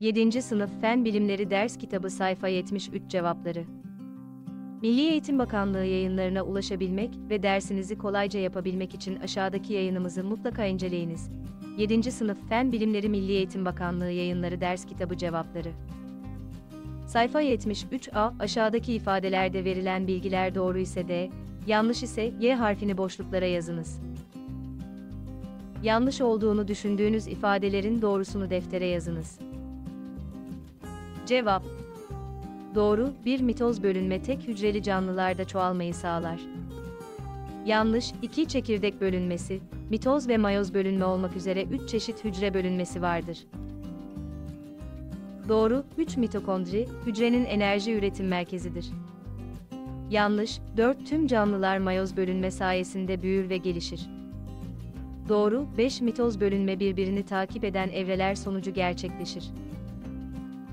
7. Sınıf Fen Bilimleri Ders Kitabı Sayfa 73 Cevapları Milli Eğitim Bakanlığı yayınlarına ulaşabilmek ve dersinizi kolayca yapabilmek için aşağıdaki yayınımızı mutlaka inceleyiniz. 7. Sınıf Fen Bilimleri Milli Eğitim Bakanlığı yayınları ders kitabı cevapları Sayfa 73a aşağıdaki ifadelerde verilen bilgiler doğru ise D, yanlış ise Y harfini boşluklara yazınız. Yanlış olduğunu düşündüğünüz ifadelerin doğrusunu deftere yazınız. Cevap Doğru, bir mitoz bölünme tek hücreli canlılarda çoğalmayı sağlar. Yanlış, iki çekirdek bölünmesi, mitoz ve mayoz bölünme olmak üzere üç çeşit hücre bölünmesi vardır. Doğru, 3 mitokondri, hücrenin enerji üretim merkezidir. Yanlış, 4 tüm canlılar mayoz bölünme sayesinde büyür ve gelişir. Doğru, 5 mitoz bölünme birbirini takip eden evreler sonucu gerçekleşir.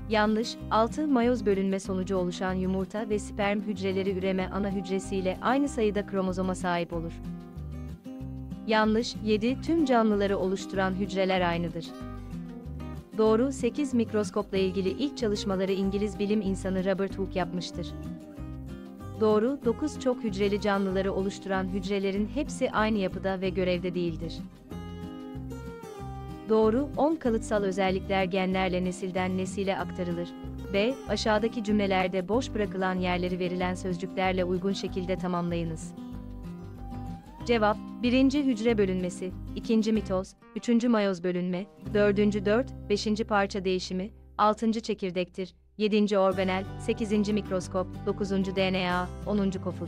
Yanlış, 6 mayoz bölünme sonucu oluşan yumurta ve sperm hücreleri üreme ana hücresiyle aynı sayıda kromozoma sahip olur. Yanlış, 7 tüm canlıları oluşturan hücreler aynıdır. Doğru, 8 mikroskopla ilgili ilk çalışmaları İngiliz bilim insanı Robert Hooke yapmıştır. Doğru, 9 çok hücreli canlıları oluşturan hücrelerin hepsi aynı yapıda ve görevde değildir. Doğru, 10 kalıtsal özellikler genlerle nesilden nesile aktarılır. B. Aşağıdaki cümlelerde boş bırakılan yerleri verilen sözcüklerle uygun şekilde tamamlayınız. Cevap, 1. hücre bölünmesi, 2. mitoz, 3. mayoz bölünme, 4. 4, 5. parça değişimi, 6. çekirdektir, 7. organel, 8. mikroskop, 9. DNA, 10. koful.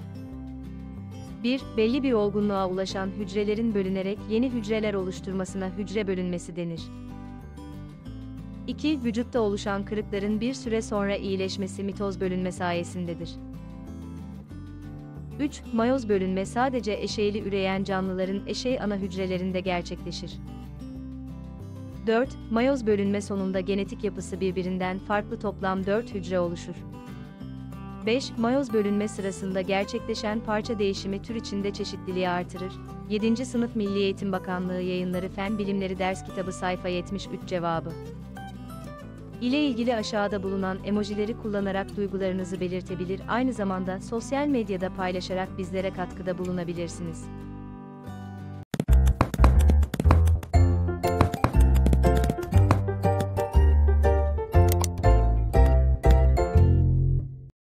1. Belli bir olgunluğa ulaşan hücrelerin bölünerek yeni hücreler oluşturmasına hücre bölünmesi denir. 2. Vücutta oluşan kırıkların bir süre sonra iyileşmesi mitoz bölünme sayesindedir. 3. Mayoz bölünme sadece eşeyli üreyen canlıların eşey ana hücrelerinde gerçekleşir. 4. Mayoz bölünme sonunda genetik yapısı birbirinden farklı toplam 4 hücre oluşur. 5. Mayoz bölünme sırasında gerçekleşen parça değişimi tür içinde çeşitliliği artırır. 7. Sınıf Milli Eğitim Bakanlığı Yayınları Fen Bilimleri Ders Kitabı Sayfa 73 Cevabı ile ilgili aşağıda bulunan emojileri kullanarak duygularınızı belirtebilir, aynı zamanda sosyal medyada paylaşarak bizlere katkıda bulunabilirsiniz.